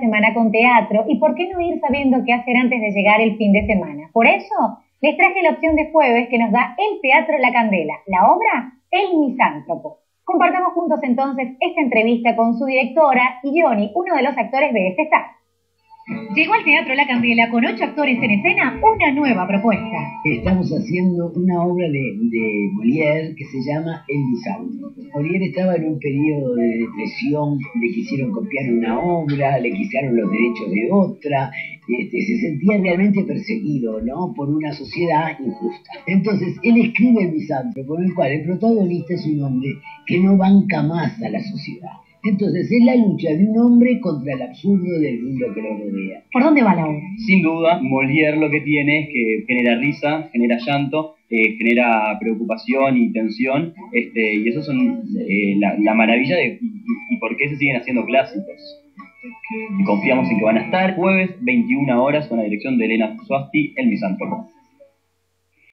semana con teatro y por qué no ir sabiendo qué hacer antes de llegar el fin de semana. Por eso les traje la opción de jueves que nos da el Teatro La Candela, la obra El Misántropo. Compartamos juntos entonces esta entrevista con su directora y Johnny, uno de los actores de este cast. Llegó al Teatro La Candela con ocho actores en escena una nueva propuesta. Estamos haciendo una obra de, de Molière que se llama El Misántropo. Molière estaba en un periodo de depresión, le quisieron copiar una obra, le quitaron los derechos de otra, este, se sentía realmente perseguido ¿no? por una sociedad injusta. Entonces él escribe El Misántropo, en el cual el protagonista es un hombre que no banca más a la sociedad entonces es la lucha de un hombre contra el absurdo del mundo que lo rodea. ¿Por dónde va la obra? Sin duda, Molière lo que tiene es que genera risa, genera llanto, eh, genera preocupación y tensión, este, y eso son eh, la, maravilla de y, por qué se siguen haciendo clásicos. Y confiamos en que van a estar jueves 21 horas con la dirección de Elena Suasti, El Misántropo.